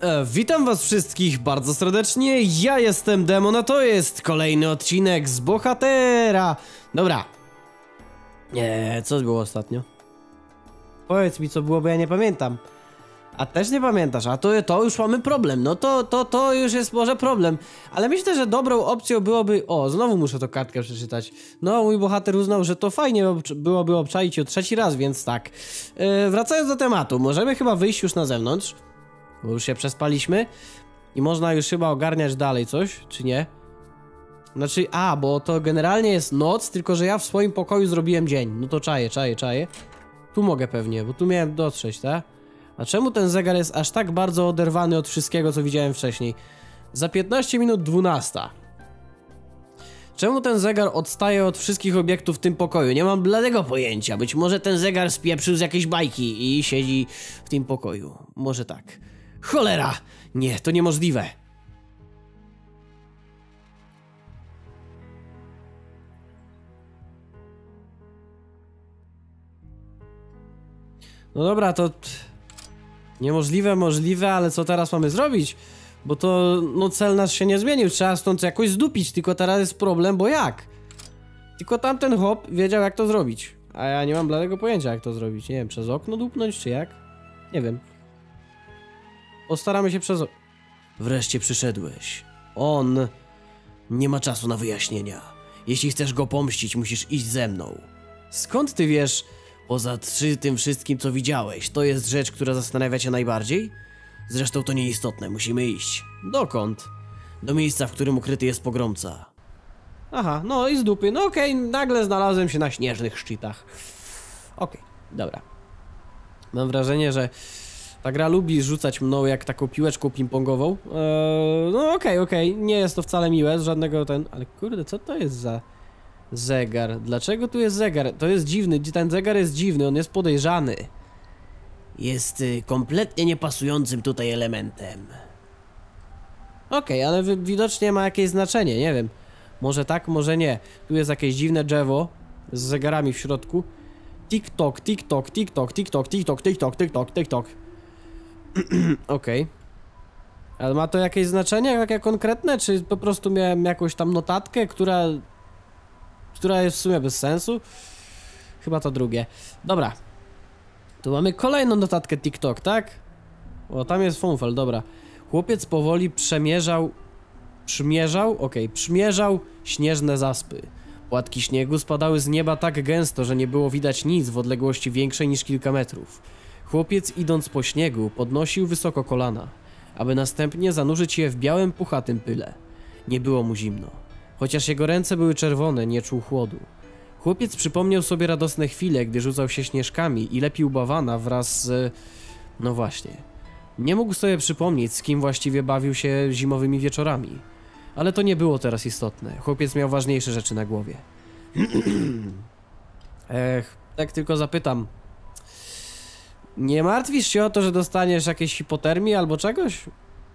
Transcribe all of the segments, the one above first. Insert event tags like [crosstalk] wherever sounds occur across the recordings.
E, witam was wszystkich bardzo serdecznie, ja jestem Demon, a to jest kolejny odcinek z Bohatera. Dobra. Nie, co było ostatnio? Powiedz mi co było, bo ja nie pamiętam. A też nie pamiętasz, a to, to już mamy problem, no to, to, to już jest może problem. Ale myślę, że dobrą opcją byłoby... O, znowu muszę to kartkę przeczytać. No, mój bohater uznał, że to fajnie byłoby obczaić ją trzeci raz, więc tak. E, wracając do tematu, możemy chyba wyjść już na zewnątrz. Bo już się przespaliśmy. I można już chyba ogarniać dalej coś, czy nie? Znaczy, a, bo to generalnie jest noc, tylko że ja w swoim pokoju zrobiłem dzień. No to czaję, czaję, czaję. Tu mogę pewnie, bo tu miałem dotrzeć, tak? A czemu ten zegar jest aż tak bardzo oderwany od wszystkiego, co widziałem wcześniej? Za 15 minut 12. Czemu ten zegar odstaje od wszystkich obiektów w tym pokoju? Nie mam bladego pojęcia. Być może ten zegar spieprzył z jakiejś bajki i siedzi w tym pokoju. Może tak. Cholera! Nie, to niemożliwe. No dobra, to... Niemożliwe, możliwe, ale co teraz mamy zrobić? Bo to, no cel nasz się nie zmienił, trzeba stąd jakoś zdupić, tylko teraz jest problem, bo jak? Tylko tamten hop wiedział jak to zrobić, a ja nie mam bladego pojęcia jak to zrobić, nie wiem, przez okno dupnąć czy jak? Nie wiem. Postaramy się przez... Wreszcie przyszedłeś. On nie ma czasu na wyjaśnienia. Jeśli chcesz go pomścić, musisz iść ze mną. Skąd ty wiesz, poza trzy tym wszystkim, co widziałeś, to jest rzecz, która zastanawia cię najbardziej? Zresztą to nieistotne, musimy iść. Dokąd? Do miejsca, w którym ukryty jest pogromca. Aha, no i z dupy. No okej, nagle znalazłem się na śnieżnych szczytach. Okej, dobra. Mam wrażenie, że ta gra lubi rzucać mną jak taką piłeczką ping-pongową. Eee, no okej, okej, nie jest to wcale miłe, z żadnego ten... Ale kurde, co to jest za zegar? Dlaczego tu jest zegar? To jest dziwny, ten zegar jest dziwny, on jest podejrzany. Jest y, kompletnie niepasującym tutaj elementem. Okej, ale wi- widocznie ma jakieś znaczenie, nie wiem. Może tak, może nie. Tu jest jakieś dziwne drzewo z zegarami w środku. TikTok, TikTok, TikTok, TikTok, TikTok, TikTok, TikTok, TikTok. [clears throat] Okej. Ale ma to jakieś znaczenie, jakie konkretne, czy po prostu miałem jakąś tam notatkę, która... która jest w sumie bez sensu? Chyba to drugie. Dobra. Tu mamy kolejną notatkę TikTok, tak? O, tam jest funfel, dobra. Chłopiec powoli przemierzał... Przymierzał? Okej, przymierzał śnieżne zaspy. Płatki śniegu spadały z nieba tak gęsto, że nie było widać nic w odległości większej niż kilka metrów. Chłopiec idąc po śniegu podnosił wysoko kolana, aby następnie zanurzyć je w białym, puchatym pyle. Nie było mu zimno. Chociaż jego ręce były czerwone, nie czuł chłodu. Chłopiec przypomniał sobie radosne chwile, gdy rzucał się śnieżkami i lepił bawana wraz z... No właśnie. Nie mógł sobie przypomnieć, z kim właściwie bawił się zimowymi wieczorami. Ale to nie było teraz istotne. Chłopiec miał ważniejsze rzeczy na głowie. [clears throat] Ech, tak tylko zapytam. Nie martwisz się o to, że dostaniesz jakieś hipotermii albo czegoś?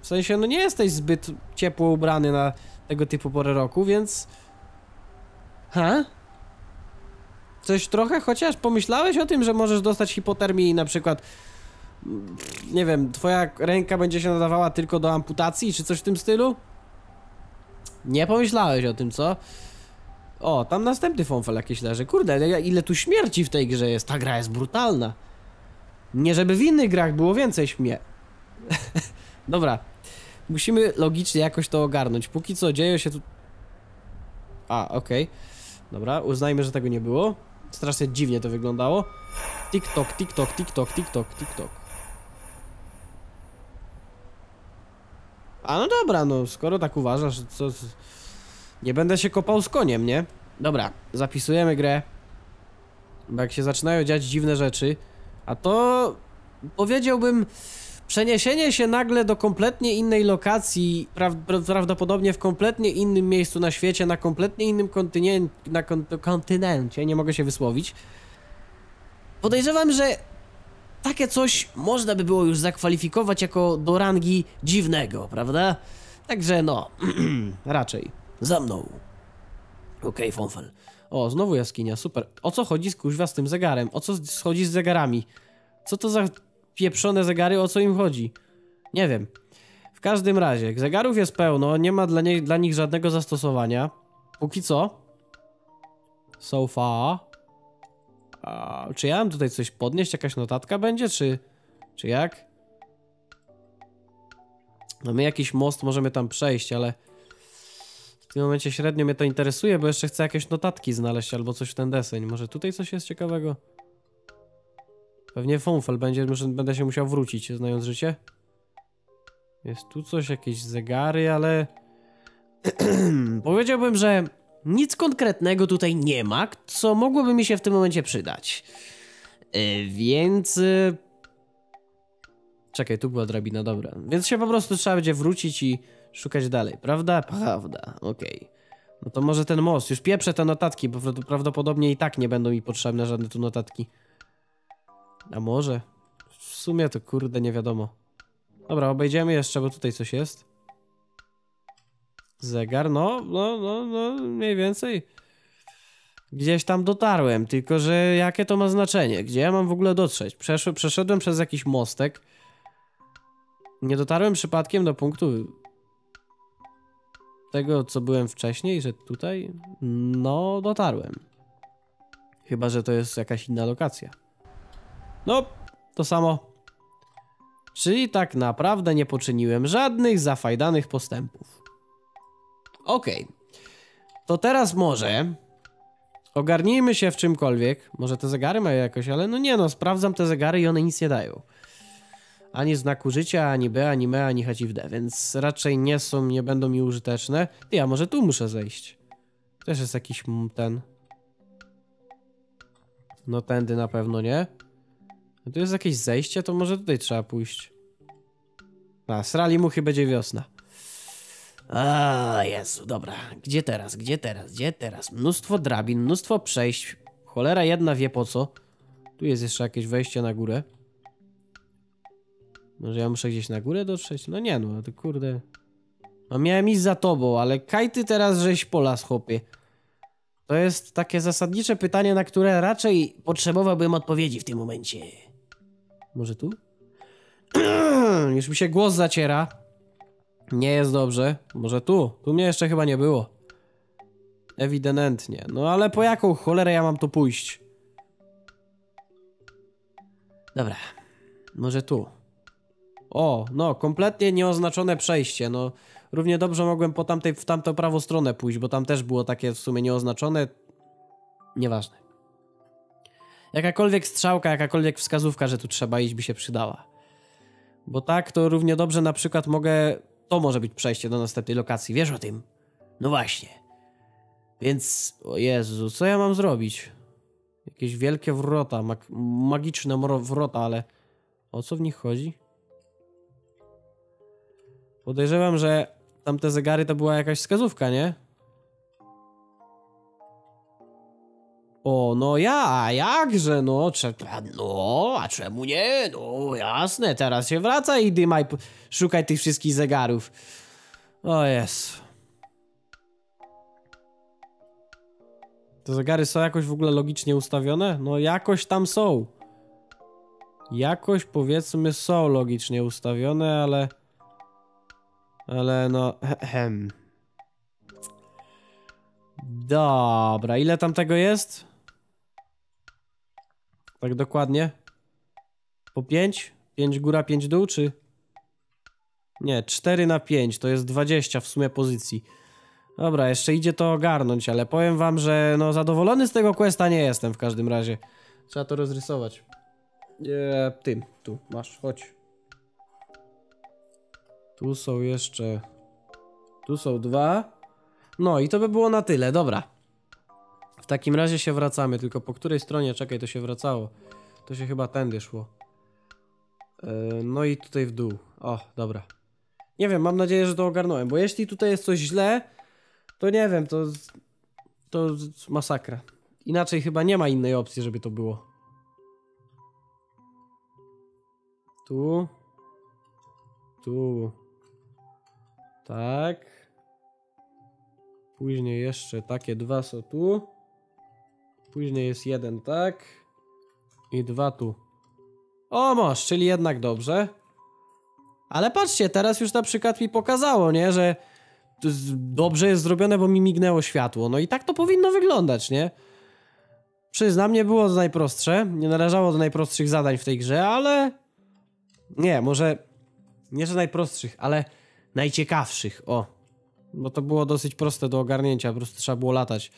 W sensie, no nie jesteś zbyt ciepło ubrany na tego typu porę roku, więc... Ha? Coś trochę chociaż pomyślałeś o tym, że możesz dostać hipotermii i na przykład... Nie wiem, twoja ręka będzie się nadawała tylko do amputacji, czy coś w tym stylu? Nie pomyślałeś o tym, co? O, tam następny fonfel jakiś leży. Kurde, ja- ile tu śmierci w tej grze jest. Ta gra jest brutalna. Nie żeby w innych grach było więcej śmie... [laughs] Dobra. Musimy logicznie jakoś to ogarnąć. Póki co dzieje się tu... A, okej. Dobra, uznajmy, że tego nie było. Strasznie dziwnie to wyglądało. TikTok, TikTok, TikTok, TikTok, TikTok. A no dobra, no skoro tak uważasz, co... Nie będę się kopał z koniem, nie? Dobra, zapisujemy grę. Bo jak się zaczynają dziać dziwne rzeczy, a to powiedziałbym przeniesienie się nagle do kompletnie innej lokacji, pra pra- prawdopodobnie w kompletnie innym miejscu na świecie, na kompletnie innym kontynencie, na kon kontynencie, nie mogę się wysłowić. Podejrzewam, że takie coś można by było już zakwalifikować jako do rangi dziwnego, prawda? Także no, [clears throat] raczej. Za mną. Okej, Fonfel. O, znowu jaskinia, super. O co chodzi z kuźwa z tym zegarem? O co chodzi z zegarami? Co to za pieprzone zegary, o co im chodzi? Nie wiem. każdym razie, zegarów jest pełno, nie ma dla, nie, dla nich żadnego zastosowania. Póki co. So far. A, czy ja mam tutaj coś podnieść? Jakaś notatka będzie, czy... Czy jak? Mamy jakiś most, możemy tam przejść, ale... Tym momencie średnio mnie to interesuje, bo jeszcze chcę jakieś notatki znaleźć albo coś w ten deseń. Może tutaj coś jest ciekawego? Pewnie Fonfel będzie, może będę się musiał wrócić, znając życie. Jest tu coś, jakieś zegary, ale... [clears throat] Powiedziałbym, że nic konkretnego tutaj nie ma, co mogłoby mi się w tym momencie przydać. Yy, więc... Yy... Czekaj, tu była drabina, dobra. Więc się po prostu trzeba będzie wrócić i szukać dalej, prawda? Prawda, okej. Okay. No to może ten most, już pieprzę te notatki, bo prawdopodobnie i tak nie będą mi potrzebne żadne tu notatki. A może? W sumie to kurde nie wiadomo. Dobra, obejdziemy jeszcze, bo tutaj coś jest. Zegar, no, no, no, no, mniej więcej. Gdzieś tam dotarłem, tylko że jakie to ma znaczenie? Gdzie ja mam w ogóle dotrzeć? Przesz przeszedłem przez jakiś mostek. Nie dotarłem przypadkiem do punktu tego, co byłem wcześniej, że tutaj? No, dotarłem. Chyba, że to jest jakaś inna lokacja. No, to samo. Czyli tak naprawdę nie poczyniłem żadnych zafajdanych postępów. Okej. Okay. To teraz może ogarnijmy się w czymkolwiek. Może te zegary mają jakoś, ale no nie no, sprawdzam te zegary i one nic nie dają. Ani znaku życia, ani B, ani M, ani H w D, więc raczej nie są, nie będą mi użyteczne. Ty, a może tu muszę zejść? Też jest jakiś ten... No tędy na pewno nie. A tu jest jakieś zejście, to może tutaj trzeba pójść. A, srali muchy, będzie wiosna. A, Jezu, dobra. Gdzie teraz, gdzie teraz, gdzie teraz? Mnóstwo drabin, mnóstwo przejść. Cholera jedna wie po co. Tu jest jeszcze jakieś wejście na górę. Może ja muszę gdzieś na górę dotrzeć? No nie no, to kurde. No miałem iść za tobą, ale kaj ty teraz żeś pola schopie. To jest takie zasadnicze pytanie, na które raczej potrzebowałbym odpowiedzi w tym momencie. Może tu? [clears throat] Już mi się głos zaciera. Nie jest dobrze. Może tu? Tu mnie jeszcze chyba nie było. Ewidentnie. No ale po jaką cholerę ja mam tu pójść? Dobra. Może tu. O, no, kompletnie nieoznaczone przejście. No, równie dobrze mogłem po tamtej, w tamtą prawą stronę pójść, bo tam też było takie w sumie nieoznaczone. Nieważne. Jakakolwiek strzałka, jakakolwiek wskazówka, że tu trzeba iść, by się przydała. Bo tak, to równie dobrze na przykład mogę... To może być przejście do następnej lokacji, wiesz o tym? No właśnie. Więc, o Jezu, co ja mam zrobić? Jakieś wielkie wrota, mag magiczne wrota, ale o co w nich chodzi? Podejrzewam, że tamte zegary to była jakaś wskazówka, nie? O, no ja, jakże, no, no, a czemu nie? No, jasne, teraz się wraca i dymaj, szukaj tych wszystkich zegarów. O jest. Te zegary są jakoś w ogóle logicznie ustawione? No jakoś tam są. Jakoś powiedzmy są logicznie ustawione, ale... Ale no... Dobra, ile tam tego jest? Tak dokładnie? Po 5? 5 góra, 5 dół, czy... Nie, 4 na 5, to jest 20 w sumie pozycji. Dobra, jeszcze idzie to ogarnąć, ale powiem wam, że no zadowolony z tego questa nie jestem w każdym razie. Trzeba to rozrysować. Nie, tym, tu, masz, chodź. Tu są jeszcze... Tu są dwa. No i to by było na tyle, dobra. W takim razie się wracamy, tylko po której stronie, czekaj, to się wracało. To się chyba tędy szło. Yy, no i tutaj w dół. O, dobra. Nie wiem, mam nadzieję, że to ogarnąłem, bo jeśli tutaj jest coś źle, to nie wiem, to... To masakra. Inaczej chyba nie ma innej opcji, żeby to było. Tu. Tu. Tak. Później jeszcze takie dwa są tu. Później jest jeden tak. I dwa tu. O, masz, czyli jednak dobrze. Ale patrzcie, teraz już na przykład mi pokazało, nie, że dobrze jest zrobione, bo mi mignęło światło. No i tak to powinno wyglądać, nie? Przyznam, nie było to najprostsze, nie należało do najprostszych zadań w tej grze, ale... Nie, może... Nie, że najprostszych, ale najciekawszych, o. Bo to było dosyć proste do ogarnięcia, po prostu trzeba było latać.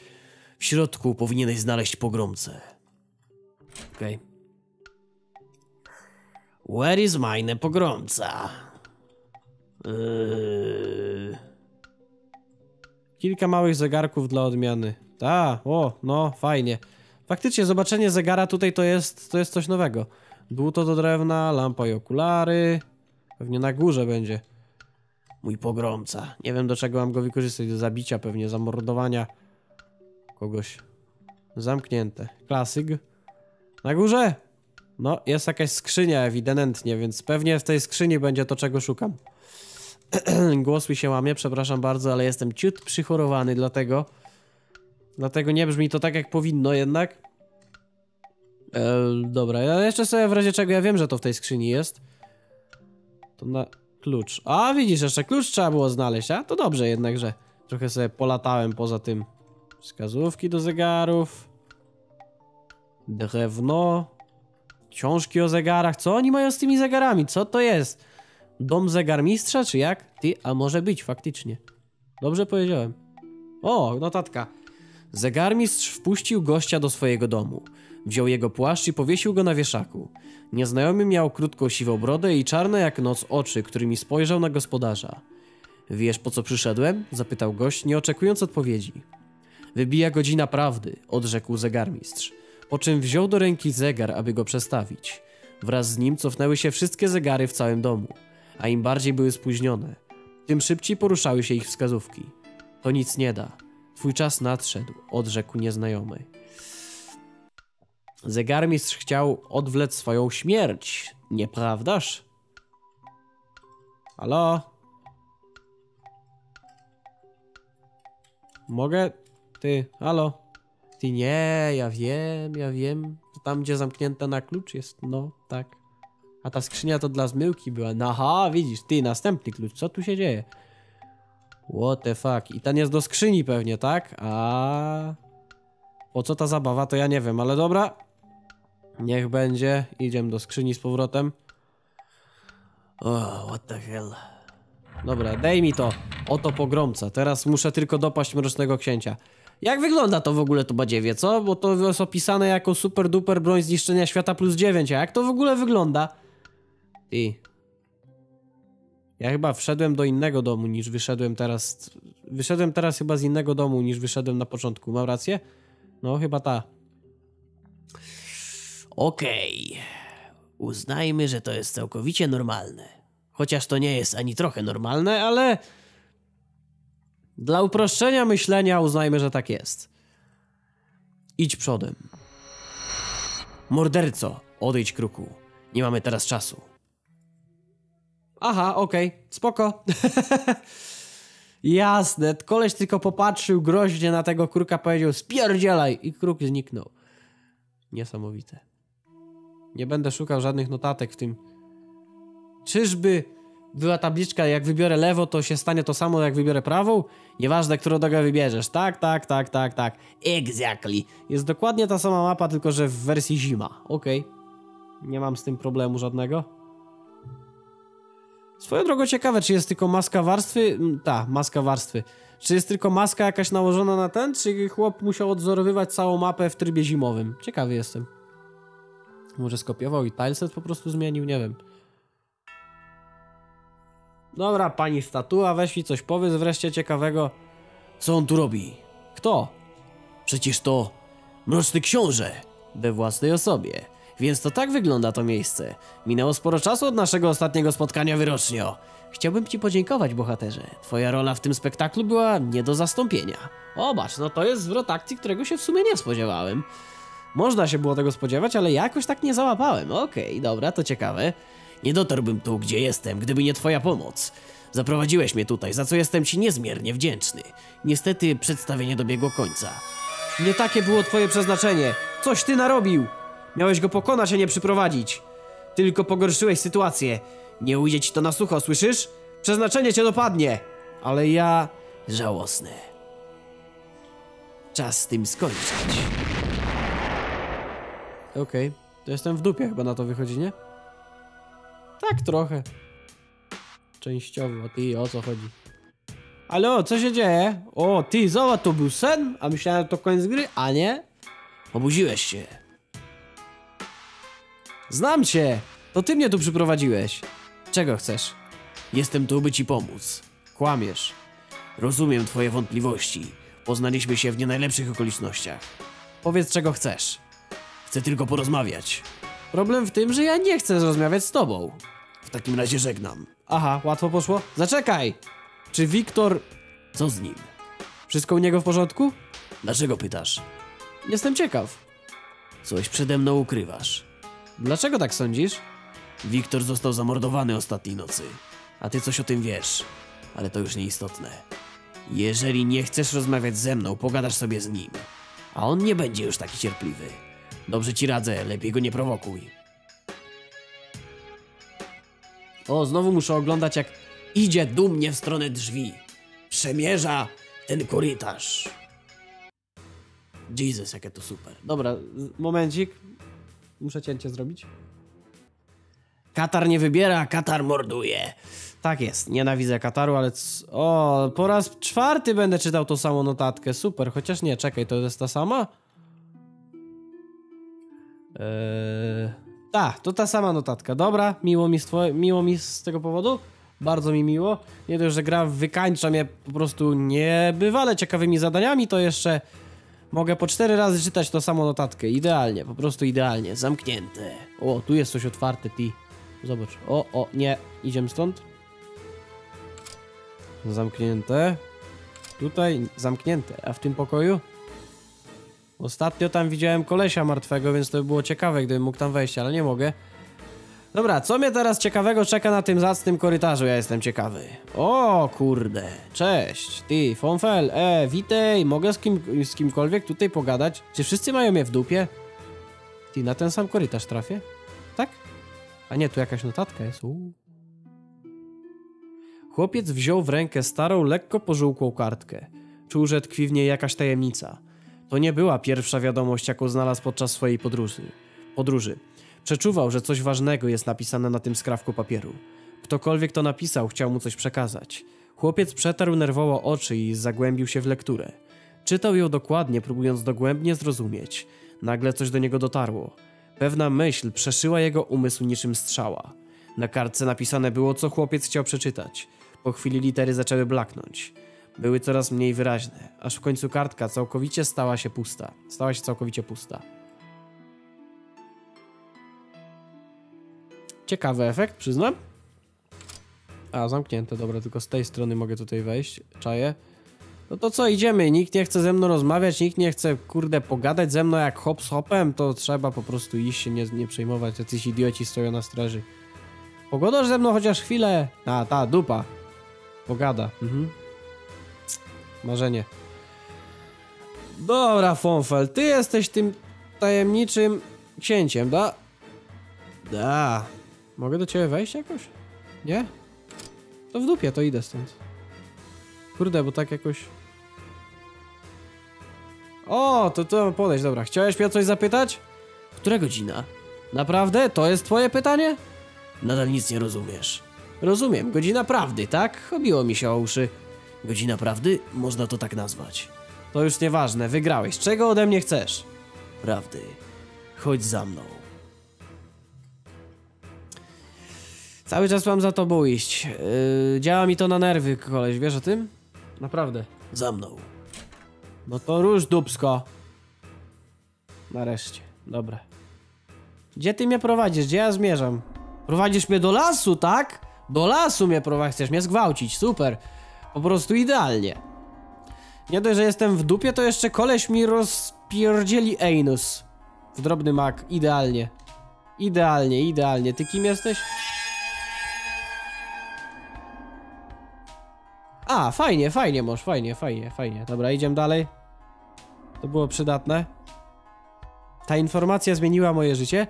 W środku powinieneś znaleźć pogromcę. Okej. Where is mine pogromca? Yy... Kilka małych zegarków dla odmiany. Ta, o, no, fajnie. Faktycznie, zobaczenie zegara tutaj to jest, to jest coś nowego. Dłuto do drewna, lampa i okulary. Pewnie na górze będzie. Mój pogromca. Nie wiem do czego mam go wykorzystać. Do zabicia pewnie, zamordowania kogoś. Zamknięte. Klasyk. Na górze? No, jest jakaś skrzynia ewidentnie, więc pewnie w tej skrzyni będzie to, czego szukam. [clears throat] Głos mi się łamie, przepraszam bardzo, ale jestem ciut przychorowany, dlatego... Dlatego nie brzmi to tak, jak powinno jednak. E, dobra, ja jeszcze sobie w razie czego, ja wiem, że to w tej skrzyni jest. To na klucz. A, widzisz, jeszcze klucz trzeba było znaleźć, a? To dobrze jednak, że trochę sobie polatałem poza tym. Wskazówki do zegarów. Drewno. Książki o zegarach. Co oni mają z tymi zegarami? Co to jest? Dom zegarmistrza, czy jak? Ty, a może być, faktycznie. Dobrze powiedziałem. O, notatka. Zegarmistrz wpuścił gościa do swojego domu. Wziął jego płaszcz i powiesił go na wieszaku. Nieznajomy miał krótką siwą brodę i czarne jak noc oczy, którymi spojrzał na gospodarza. Wiesz, po co przyszedłem? zapytał gość, nie oczekując odpowiedzi. Wybija godzina prawdy, odrzekł zegarmistrz. Po czym wziął do ręki zegar, aby go przestawić. Wraz z nim cofnęły się wszystkie zegary w całym domu, a im bardziej były spóźnione, tym szybciej poruszały się ich wskazówki. To nic nie da. Twój czas nadszedł, odrzekł nieznajomy. Zegarmistrz chciał odwlec swoją śmierć, nieprawdaż? Halo? Mogę? Ty, halo? Ty nie, ja wiem, ja wiem. Tam, gdzie zamknięte na klucz jest, no, tak. A ta skrzynia to dla zmyłki była. Aha, widzisz, ty, następny klucz, co tu się dzieje? What the fuck? I ten jest do skrzyni pewnie, tak? A Po co ta zabawa, to ja nie wiem, ale dobra. Niech będzie. Idziemy do skrzyni z powrotem. Oh, what the hell. Dobra, daj mi to. Oto pogromca. Teraz muszę tylko dopaść Mrocznego Księcia. Jak wygląda to w ogóle to badziewie, co? Bo to jest opisane jako super duper broń zniszczenia świata plus 9, a jak to w ogóle wygląda? Ty. Ja chyba wszedłem do innego domu niż wyszedłem teraz. Wyszedłem teraz chyba z innego domu niż wyszedłem na początku. Mam rację? No, chyba ta. Okej. Uznajmy, że to jest całkowicie normalne. Chociaż to nie jest ani trochę normalne, ale. Dla uproszczenia myślenia uznajmy, że tak jest. Idź przodem. Morderco, odejdź kruku. Nie mamy teraz czasu. Aha, okej, spoko. [laughs] Jasne, koleś tylko popatrzył groźnie na tego kruka, powiedział spierdzielaj i kruk zniknął. Niesamowite. Nie będę szukał żadnych notatek w tym. Czyżby była tabliczka, jak wybiorę lewo, to się stanie to samo, jak wybiorę prawą? Nieważne, którą drogę wybierzesz. Tak, tak, tak, tak, tak. Exactly. Jest dokładnie ta sama mapa, tylko że w wersji zima. Okej. Nie mam z tym problemu żadnego. Swoją drogą ciekawe, czy jest tylko maska warstwy. Ta, maska warstwy. Czy jest tylko maska jakaś nałożona na ten, czy chłop musiał odzorowywać całą mapę w trybie zimowym? Ciekawy jestem. Może skopiował i tileset po prostu zmienił, nie wiem. Dobra, pani statua, weź mi coś powiedz wreszcie ciekawego. Co on tu robi? Kto? Przecież to mroczny książę we własnej osobie. Więc to tak wygląda to miejsce. Minęło sporo czasu od naszego ostatniego spotkania wyrocznio. Chciałbym ci podziękować, bohaterze. Twoja rola w tym spektaklu była nie do zastąpienia. Obacz, no to jest zwrot akcji, którego się w sumie nie spodziewałem. Można się było tego spodziewać, ale jakoś tak nie załapałem. Okej, dobra, to ciekawe. Nie dotarłbym tu, gdzie jestem, gdyby nie twoja pomoc. Zaprowadziłeś mnie tutaj, za co jestem ci niezmiernie wdzięczny. Niestety przedstawienie dobiegło końca. Nie takie było twoje przeznaczenie. Coś ty narobił. Miałeś go pokonać, a nie przyprowadzić. Tylko pogorszyłeś sytuację. Nie ujdzie ci to na sucho, słyszysz? Przeznaczenie cię dopadnie! Ale ja... Żałosny. Czas z tym skończyć. Okej, to jestem w dupie chyba na to wychodzi, nie? Tak trochę. Częściowo, ty, o co chodzi? Ale o, co się dzieje? O, ty, zobacz, to był sen? A myślałem, że to koniec gry, a nie? Obudziłeś się. Znam cię! To ty mnie tu przyprowadziłeś. Czego chcesz? Jestem tu, by ci pomóc. Kłamiesz. Rozumiem twoje wątpliwości. Poznaliśmy się w nie najlepszych okolicznościach. Powiedz, czego chcesz. Chcę tylko porozmawiać. Problem w tym, że ja nie chcę rozmawiać z tobą. W takim razie żegnam. Aha, łatwo poszło? Zaczekaj! Czy Wiktor... Co z nim? Wszystko u niego w porządku? Dlaczego pytasz? Jestem ciekaw. Coś przede mną ukrywasz. Dlaczego tak sądzisz? Wiktor został zamordowany ostatniej nocy. A ty coś o tym wiesz. Ale to już nieistotne. Jeżeli nie chcesz rozmawiać ze mną, pogadasz sobie z nim. A on nie będzie już taki cierpliwy. Dobrze ci radzę, lepiej go nie prowokuj. O, znowu muszę oglądać jak idzie dumnie w stronę drzwi. Przemierza ten korytarz. Jesus, jakie to super. Dobra, momencik. Muszę cięcie zrobić. Katar nie wybiera, Katar morduje. Tak jest, nienawidzę Kataru, ale... O, po raz czwarty będę czytał tą samą notatkę. Super, chociaż nie, czekaj, to jest ta sama? Eee... Tak, to ta sama notatka. Dobra, miło mi, miło mi z tego powodu. Bardzo mi miło. Nie dość, że gra wykańcza mnie po prostu niebywale ciekawymi zadaniami, to jeszcze mogę po cztery razy czytać tą samą notatkę. Idealnie, po prostu idealnie. Zamknięte. O, tu jest coś otwarte, ty. Zobacz. O, o, nie. Idziemy stąd. Zamknięte. Tutaj zamknięte. A w tym pokoju? Ostatnio tam widziałem kolesia martwego, więc to by było ciekawe, gdybym mógł tam wejść, ale nie mogę. Dobra, co mnie teraz ciekawego czeka na tym zacnym korytarzu? Ja jestem ciekawy. O, kurde. Cześć. Ty, Fonfel. E, witaj. Mogę z, kim, z kimkolwiek tutaj pogadać? Czy wszyscy mają mnie w dupie? Ty, na ten sam korytarz trafię? Tak? A nie, tu jakaś notatka jest. Uuu. Chłopiec wziął w rękę starą, lekko pożółkłą kartkę. Czuł, że tkwi w niej jakaś tajemnica. To nie była pierwsza wiadomość, jaką znalazł podczas swojej podróży. podróży. Przeczuwał, że coś ważnego jest napisane na tym skrawku papieru. Ktokolwiek to napisał, chciał mu coś przekazać. Chłopiec przetarł nerwowo oczy i zagłębił się w lekturę. Czytał ją dokładnie, próbując dogłębnie zrozumieć. Nagle coś do niego dotarło. Pewna myśl przeszyła jego umysł niczym strzała. Na kartce napisane było, co chłopiec chciał przeczytać. Po chwili litery zaczęły blaknąć. Były coraz mniej wyraźne, aż w końcu kartka całkowicie stała się pusta. Stała się całkowicie pusta. Ciekawy efekt, przyznam. A, zamknięte, dobra, tylko z tej strony mogę tutaj wejść. Czaję. No to co, idziemy. Nikt nie chce ze mną rozmawiać, nikt nie chce, kurde, pogadać ze mną jak hop z hopem, to trzeba po prostu iść się nie, nie przejmować. Jacyś idioci stoją na straży. Pogodasz ze mną chociaż chwilę. A, ta, dupa. Pogada. Mhm. Marzenie. Dobra, Fonfel, ty jesteś tym tajemniczym księciem, da? Da. Mogę do ciebie wejść jakoś? Nie? To w dupie, to idę stąd. Kurde, bo tak jakoś... O, to to podejść, dobra. Chciałeś mnie o coś zapytać? Która godzina? Naprawdę? To jest twoje pytanie? Nadal nic nie rozumiesz. Rozumiem, godzina prawdy, tak? Chobiło mi się o uszy. Godzina prawdy? Można to tak nazwać. To już nieważne, wygrałeś. Czego ode mnie chcesz? Prawdy. Chodź za mną. Cały czas mam za tobą iść. Yy, działa mi to na nerwy, koleś, wiesz o tym? Naprawdę. Za mną. No to rusz, dupsko. Nareszcie, dobra. Gdzie ty mnie prowadzisz? Gdzie ja zmierzam? Prowadzisz mnie do lasu, tak? Do lasu mnie prowadzisz, chcesz mnie zgwałcić, super. Po prostu idealnie. Nie dość, że jestem w dupie, to jeszcze koleś mi rozpierdzieli anus. W drobny mak, idealnie. Idealnie, idealnie. Ty kim jesteś? A, fajnie, fajnie, mąż, fajnie, fajnie, fajnie. Dobra, idziemy dalej. To było przydatne. Ta informacja zmieniła moje życie.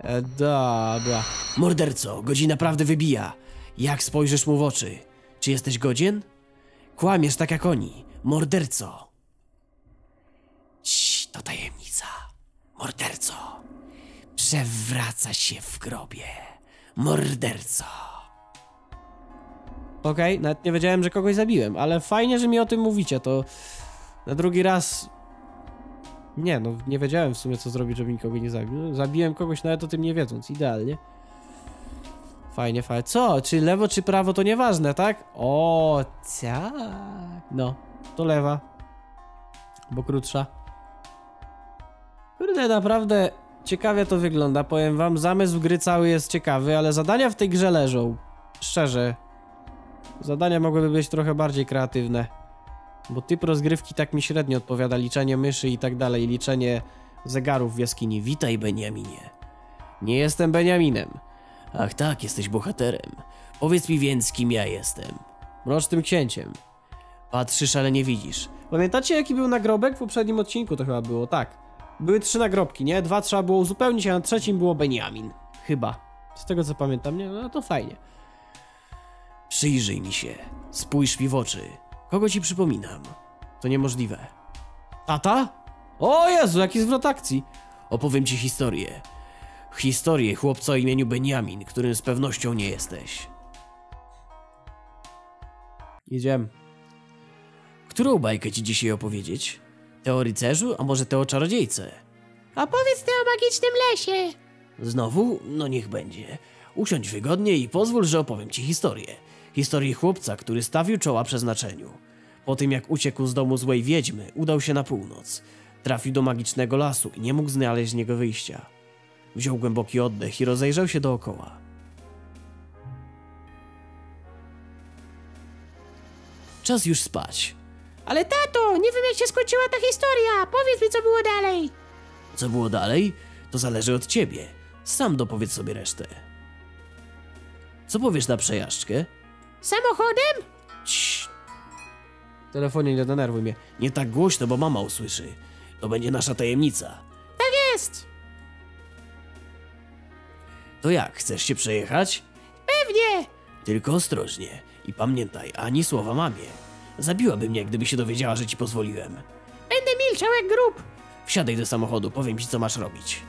E, dobra. Morderco, godzina prawdy wybija. Jak spojrzysz mu w oczy? Czy jesteś godzien? Kłamiesz tak jak oni. Morderco. Cii, to tajemnica. Morderco. Przewraca się w grobie. Morderco. Okej, nawet nie wiedziałem, że kogoś zabiłem, ale fajnie, że mi o tym mówicie, to na drugi raz... Nie, no nie wiedziałem w sumie co zrobić, żeby nikogo nie zabił. No, Zabiłem kogoś nawet o tym nie wiedząc, idealnie. Fajnie, fajnie. Co? Czy lewo, czy prawo to nieważne, tak? O, tak. No, to lewa. Bo krótsza. Kurde, naprawdę ciekawie to wygląda, powiem wam. Zamysł gry cały jest ciekawy, ale zadania w tej grze leżą. Szczerze. Zadania mogłyby być trochę bardziej kreatywne. Bo typ rozgrywki tak mi średnio odpowiada, liczenie myszy i tak dalej, liczenie zegarów w jaskini. Witaj, Beniaminie. Nie jestem Beniaminem. Ach tak, jesteś bohaterem. Powiedz mi więc, kim ja jestem. Mrocznym księciem. Patrzysz, ale nie widzisz. Pamiętacie, jaki był nagrobek? W poprzednim odcinku to chyba było, tak. Były trzy nagrobki, nie? Dwa trzeba było uzupełnić, a na trzecim było Beniamin. Chyba. Z tego co pamiętam, nie? No to fajnie. Przyjrzyj mi się. Spójrz mi w oczy. Kogo ci przypominam? To niemożliwe. Tata? O Jezu, jaki zwrot akcji. Opowiem ci historię. Historię chłopca o imieniu Benjamin, którym z pewnością nie jesteś. Idziemy. Którą bajkę ci dzisiaj opowiedzieć? Tę o rycerzu, a może tę o czarodziejce? Opowiedz ty o magicznym lesie. Znowu? No niech będzie. Usiądź wygodnie i pozwól, że opowiem ci historię. Historię chłopca, który stawił czoła przeznaczeniu. Po tym jak uciekł z domu złej wiedźmy, udał się na północ. Trafił do magicznego lasu i nie mógł znaleźć z niego wyjścia. Wziął głęboki oddech i rozejrzał się dookoła. Czas już spać. Ale tato, nie wiem jak się skończyła ta historia. Powiedz mi co było dalej. Co było dalej? To zależy od ciebie. Sam dopowiedz sobie resztę. Co powiesz na przejażdżkę? Samochodem? Cii. Telefonie nie denerwuj mnie. Nie tak głośno, bo mama usłyszy. To będzie nasza tajemnica. Tak jest. To jak, chcesz się przejechać? Pewnie. Tylko ostrożnie. I pamiętaj, ani słowa mamie. Zabiłaby mnie, gdyby się dowiedziała, że ci pozwoliłem. Będę milczał jak grób. Wsiadaj do samochodu, powiem ci, co masz robić.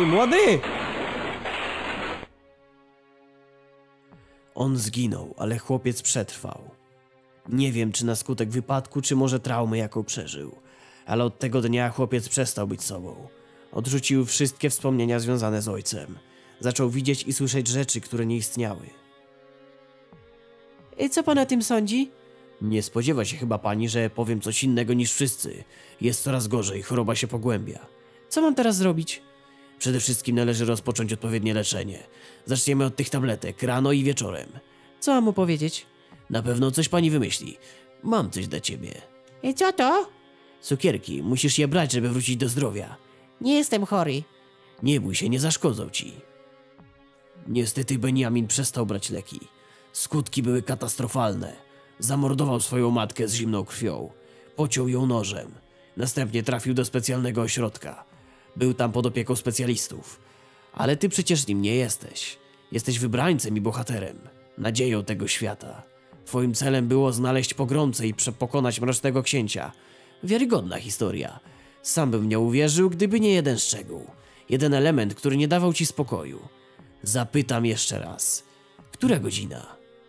Ty młody! On zginął, ale chłopiec przetrwał. Nie wiem, czy na skutek wypadku, czy może traumy, jaką przeżył. Ale od tego dnia chłopiec przestał być sobą. Odrzucił wszystkie wspomnienia związane z ojcem. Zaczął widzieć i słyszeć rzeczy, które nie istniały. I co pan o tym sądzi? Nie spodziewa się chyba pani, że powiem coś innego niż wszyscy. Jest coraz gorzej, choroba się pogłębia. Co mam teraz zrobić? Przede wszystkim należy rozpocząć odpowiednie leczenie. Zaczniemy od tych tabletek, rano i wieczorem. Co mam mu powiedzieć? Na pewno coś pani wymyśli. Mam coś dla ciebie. I co to? Cukierki, musisz je brać, żeby wrócić do zdrowia. Nie jestem chory. Nie bój się, nie zaszkodzą ci. Niestety Benjamin przestał brać leki. Skutki były katastrofalne. Zamordował swoją matkę z zimną krwią. Pociął ją nożem. Następnie trafił do specjalnego ośrodka. Był tam pod opieką specjalistów. Ale ty przecież nim nie jesteś. Jesteś wybrańcem i bohaterem. Nadzieją tego świata. Twoim celem było znaleźć pogromcę i prze- pokonać mrocznego księcia. Wiarygodna historia. Sam bym nie uwierzył, gdyby nie jeden szczegół. Jeden element, który nie dawał ci spokoju. Zapytam jeszcze raz. Która godzina?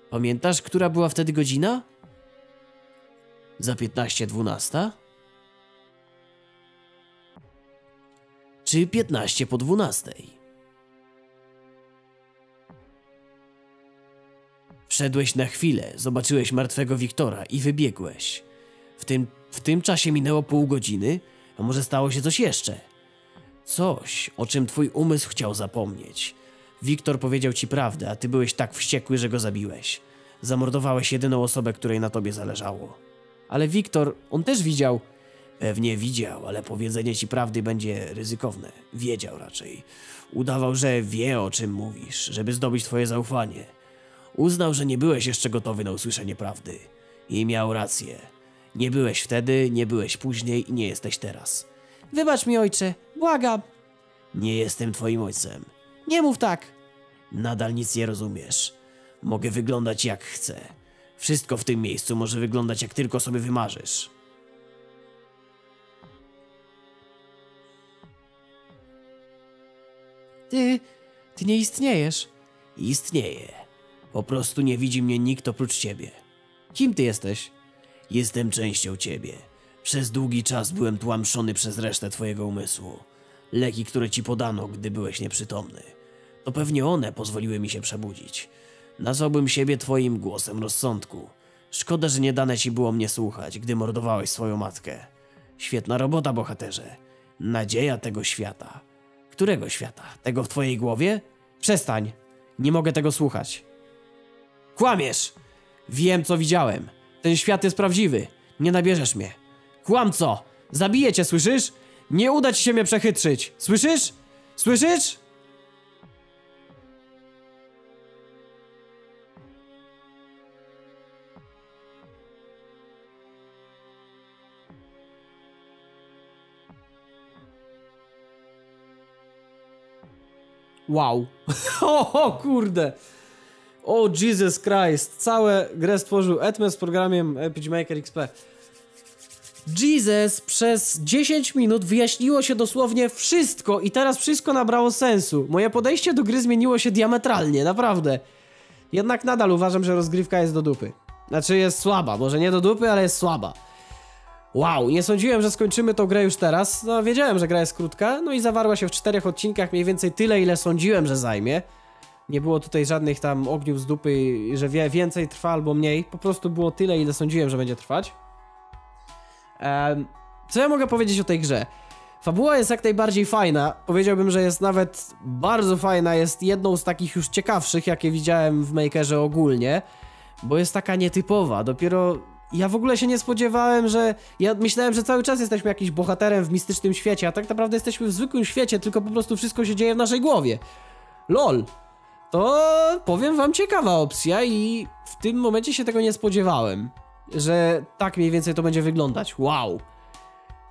Pamiętasz, która była wtedy godzina? Za 15.12? Czy 15 po 12? Wszedłeś na chwilę, zobaczyłeś martwego Wiktora i wybiegłeś. W tym, w tym czasie minęło pół godziny, a może stało się coś jeszcze? Coś, o czym twój umysł chciał zapomnieć. Wiktor powiedział ci prawdę, a ty byłeś tak wściekły, że go zabiłeś. Zamordowałeś jedyną osobę, której na tobie zależało. Ale Wiktor, on też widział. Pewnie widział, ale powiedzenie ci prawdy będzie ryzykowne. Wiedział raczej. Udawał, że wie o czym mówisz, żeby zdobyć twoje zaufanie. Uznał, że nie byłeś jeszcze gotowy na usłyszenie prawdy. I miał rację. Nie byłeś wtedy, nie byłeś później i nie jesteś teraz. Wybacz mi, ojcze. Błagam. Nie jestem twoim ojcem. Nie mów tak. Nadal nic nie rozumiesz. Mogę wyglądać jak chcę. Wszystko w tym miejscu może wyglądać jak tylko sobie wymarzysz. Ty... ty nie istniejesz. Istnieje. Po prostu nie widzi mnie nikt oprócz ciebie. Kim ty jesteś? Jestem częścią ciebie. Przez długi czas byłem tłamszony przez resztę twojego umysłu. Leki, które ci podano, gdy byłeś nieprzytomny. To pewnie one pozwoliły mi się przebudzić. Nazwałbym siebie twoim głosem rozsądku. Szkoda, że nie dane ci było mnie słuchać, gdy mordowałeś swoją matkę. Świetna robota, bohaterze. Nadzieja tego świata. Którego świata? Tego w twojej głowie? Przestań. Nie mogę tego słuchać. Kłamiesz! Wiem, co widziałem. Ten świat jest prawdziwy. Nie nabierzesz mnie. Kłamco! Zabiję cię, słyszysz? Nie uda ci się mnie przechytrzyć. Słyszysz? Słyszysz? Wow. [laughs] o, o kurde. O Jesus Christ. Całe grę stworzył Etmes z programem Epic Maker XP. Jesus przez 10 minut wyjaśniło się dosłownie wszystko i teraz wszystko nabrało sensu. Moje podejście do gry zmieniło się diametralnie, naprawdę. Jednak nadal uważam, że rozgrywka jest do dupy. Znaczy jest słaba, może nie do dupy, ale jest słaba. Wow, nie sądziłem, że skończymy tą grę już teraz. No, wiedziałem, że gra jest krótka, no i zawarła się w czterech odcinkach, mniej więcej tyle, ile sądziłem, że zajmie. Nie było tutaj żadnych tam ogniów z dupy, że wie, więcej trwa albo mniej. Po prostu było tyle, ile sądziłem, że będzie trwać. Um, co ja mogę powiedzieć o tej grze? Fabuła jest jak najbardziej fajna. Powiedziałbym, że jest nawet bardzo fajna. Jest jedną z takich już ciekawszych, jakie widziałem w Makerze ogólnie. Bo jest taka nietypowa. Dopiero ja w ogóle się nie spodziewałem, że. Ja myślałem, że cały czas jesteśmy jakimś bohaterem w mistycznym świecie, a tak naprawdę jesteśmy w zwykłym świecie, tylko po prostu wszystko się dzieje w naszej głowie. LOL. To powiem wam ciekawa opcja i w tym momencie się tego nie spodziewałem. Że tak mniej więcej to będzie wyglądać. Wow.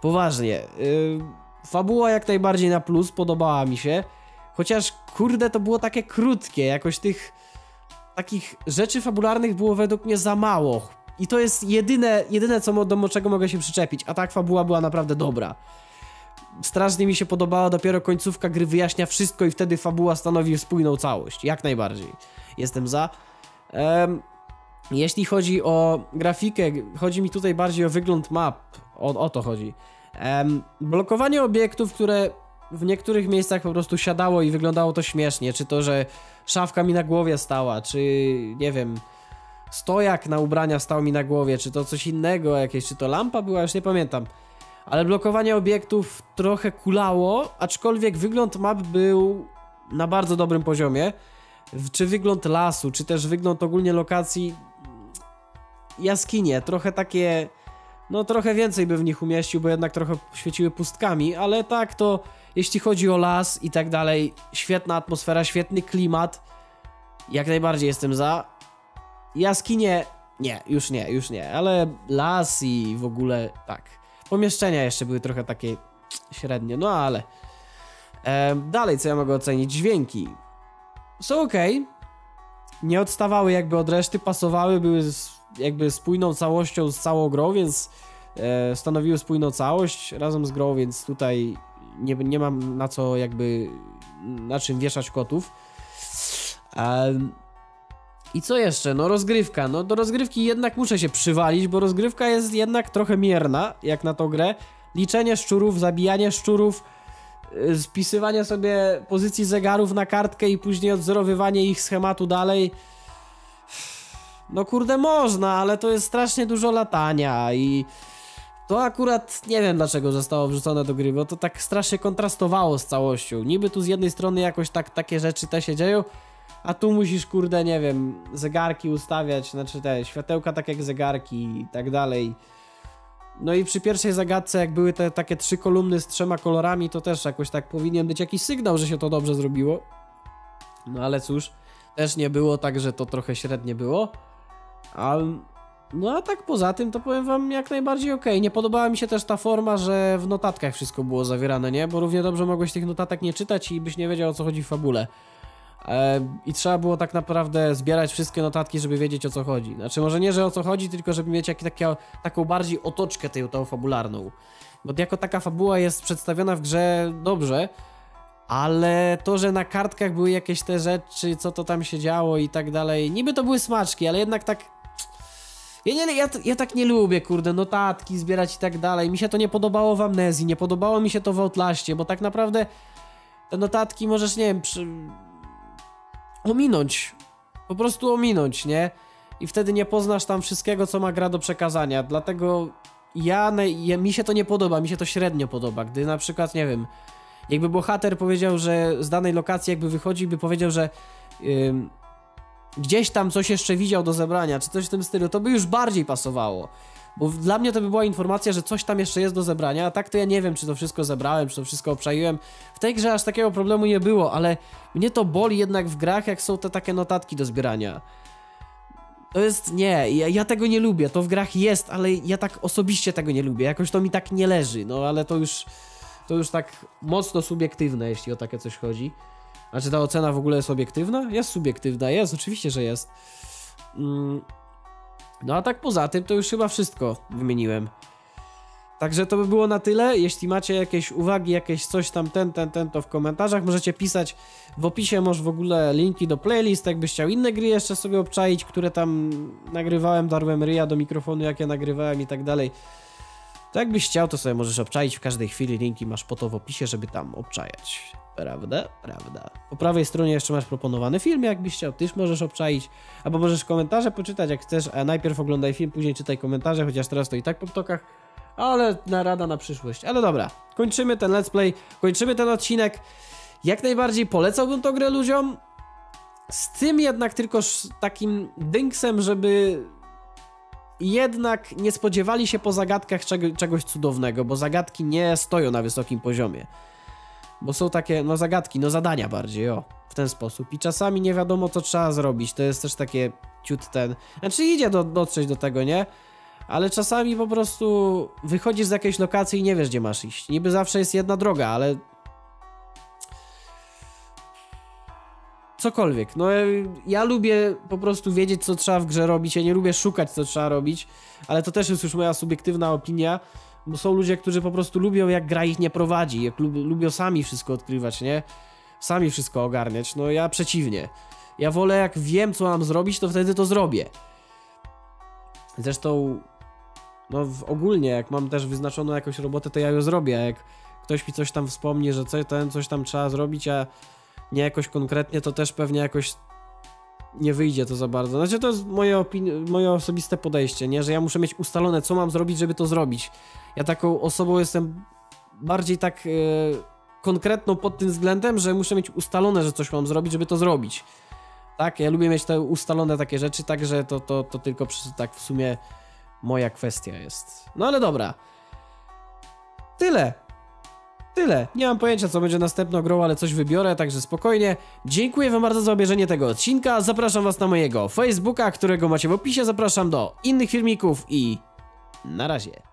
Poważnie. Yy, fabuła jak najbardziej na plus, podobała mi się. Chociaż kurde to było takie krótkie, jakoś tych takich rzeczy fabularnych było według mnie za mało. I to jest jedyne, jedyne co, do czego mogę się przyczepić. A tak fabuła była naprawdę dobra. Strasznie mi się podobała, dopiero końcówka gry wyjaśnia wszystko i wtedy fabuła stanowi spójną całość. Jak najbardziej. Jestem za. Um, jeśli chodzi o grafikę, chodzi mi tutaj bardziej o wygląd map. O, o to chodzi. Um, blokowanie obiektów, które w niektórych miejscach po prostu siadało i wyglądało to śmiesznie. Czy to, że szafka mi na głowie stała, czy nie wiem, stojak na ubrania stał mi na głowie, czy to coś innego jakieś, czy to lampa była, już nie pamiętam. Ale blokowanie obiektów trochę kulało, aczkolwiek wygląd map był na bardzo dobrym poziomie. Czy wygląd lasu, czy też wygląd ogólnie lokacji jaskinie, trochę takie no trochę więcej by w nich umieścił, bo jednak trochę świeciły pustkami, ale tak to jeśli chodzi o las i tak dalej, świetna atmosfera, świetny klimat. Jak najbardziej jestem za. Jaskinie nie, już nie, już nie, ale las i w ogóle tak. Pomieszczenia jeszcze były trochę takie średnie, no ale. E, dalej, co ja mogę ocenić? Dźwięki. Są ok. Nie odstawały jakby od reszty, pasowały, były jakby spójną całością z całą grą, więc e, stanowiły spójną całość razem z grą, więc tutaj nie, nie mam na co jakby na czym wieszać kotów. Um, I co jeszcze? No rozgrywka. No do rozgrywki jednak muszę się przywalić, bo rozgrywka jest jednak trochę mierna, jak na tą grę. Liczenie szczurów, zabijanie szczurów, e, spisywanie sobie pozycji zegarów na kartkę i później odzorowywanie ich schematu dalej no kurde można, ale to jest strasznie dużo latania i to akurat nie wiem dlaczego zostało wrzucone do gry, bo to tak strasznie kontrastowało z całością. Niby tu z jednej strony jakoś tak takie rzeczy te się dzieją, a tu musisz kurde, nie wiem, zegarki ustawiać, znaczy te światełka tak jak zegarki i tak dalej. No i przy pierwszej zagadce, jak były te takie trzy kolumny z trzema kolorami, to też jakoś tak powinien być jakiś sygnał, że się to dobrze zrobiło. No ale cóż, też nie było, także to trochę średnie było. A, no a tak poza tym to powiem wam jak najbardziej okej. Nie podobała mi się też ta forma, że w notatkach wszystko było zawierane, nie? Bo równie dobrze mogłeś tych notatek nie czytać i byś nie wiedział o co chodzi w fabule. E, I trzeba było tak naprawdę zbierać wszystkie notatki, żeby wiedzieć o co chodzi. Znaczy, może nie, że o co chodzi, tylko żeby mieć jak, takie, taką bardziej otoczkę tej, tą fabularną. Bo jako taka fabuła jest przedstawiona w grze dobrze, ale to, że na kartkach były jakieś te rzeczy, co to tam się działo i tak dalej, niby to były smaczki, ale jednak tak. Ja, nie, ja, ja tak nie lubię, kurde, notatki zbierać i tak dalej. Mi się to nie podobało w Amnezji, nie podobało mi się to w Outlaście, bo tak naprawdę te notatki możesz, nie wiem, przy... ominąć. Po prostu ominąć, nie? I wtedy nie poznasz tam wszystkiego, co ma gra do przekazania. Dlatego ja, ja mi się to nie podoba, mi się to średnio podoba. Gdy na przykład, nie wiem, jakby bohater powiedział, że z danej lokacji jakby wychodzi, by powiedział, że gdzieś tam coś jeszcze widział do zebrania, czy coś w tym stylu, to by już bardziej pasowało. Bo dla mnie to by była informacja, że coś tam jeszcze jest do zebrania, a tak to ja nie wiem, czy to wszystko zebrałem, czy to wszystko obczaiłem. W tej grze aż takiego problemu nie było, ale mnie to boli jednak w grach, jak są te takie notatki do zbierania. To jest, nie, ja, ja, tego nie lubię, to w grach jest, ale ja tak osobiście tego nie lubię, jakoś to mi tak nie leży, no ale to już, to już tak mocno subiektywne, jeśli o takie coś chodzi. A czy ta ocena w ogóle jest obiektywna? Jest subiektywna, jest, oczywiście, że jest. Mm. No a tak poza tym, to już chyba wszystko wymieniłem. Także to by było na tyle. Jeśli macie jakieś uwagi, jakieś coś tam, ten, ten, ten, to w komentarzach możecie pisać. W opisie masz w ogóle linki do playlist, jakbyś chciał inne gry jeszcze sobie obczaić, które tam nagrywałem, darłem ryja do mikrofonu, jak ja nagrywałem i tak dalej. To jakbyś chciał, to sobie możesz obczaić w każdej chwili. Linki masz po to w opisie, żeby tam obczajać. Prawda? Prawda. Po prawej stronie jeszcze masz proponowany film, jakbyś chciał, też możesz obczaić. Albo możesz komentarze poczytać, jak chcesz, a najpierw oglądaj film, później czytaj komentarze, chociaż teraz to i tak po ptokach. Ale narada na przyszłość. Ale dobra, kończymy ten let's play, kończymy ten odcinek. Jak najbardziej polecałbym to grę ludziom. Z tym jednak tylko takim dynksem, żeby jednak nie spodziewali się po zagadkach czego, czegoś cudownego, bo zagadki nie stoją na wysokim poziomie. Bo są takie, no zagadki, no zadania bardziej, o, w ten sposób. I czasami nie wiadomo, co trzeba zrobić. To jest też takie ciut ten. Znaczy idzie do, dotrzeć do tego, nie? Ale czasami po prostu wychodzisz z jakiejś lokacji i nie wiesz, gdzie masz iść. Niby zawsze jest jedna droga, ale cokolwiek. No ja lubię po prostu wiedzieć, co trzeba w grze robić. Ja nie lubię szukać, co trzeba robić, ale to też jest już moja subiektywna opinia, bo są ludzie, którzy po prostu lubią, jak gra ich nie prowadzi, jak lub, lubią sami wszystko odkrywać, nie? Sami wszystko ogarniać. No ja przeciwnie. Ja wolę, jak wiem, co mam zrobić, to wtedy to zrobię. Zresztą, no ogólnie, jak mam też wyznaczoną jakąś robotę, to ja ją zrobię. Jak ktoś mi coś tam wspomni, że ten coś tam trzeba zrobić, a nie jakoś konkretnie, to też pewnie jakoś nie wyjdzie to za bardzo. Znaczy to jest moje, moje osobiste podejście, nie? Że ja muszę mieć ustalone, co mam zrobić, żeby to zrobić. Ja taką osobą jestem bardziej tak yy, konkretną pod tym względem, że muszę mieć ustalone, że coś mam zrobić, żeby to zrobić. Tak, ja lubię mieć te ustalone takie rzeczy, także to, to, to tylko przy, tak w sumie moja kwestia jest. No ale dobra. Tyle. Tyle. Nie mam pojęcia, co będzie następną grą, ale coś wybiorę, także spokojnie. Dziękuję wam bardzo za obejrzenie tego odcinka. Zapraszam was na mojego Facebooka, którego macie w opisie. Zapraszam do innych filmików i na razie.